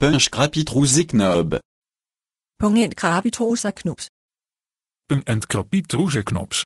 Punch Krapitrusik-Knob. Punkt Krabitrosa Knups. Een entkrapietroezeknops.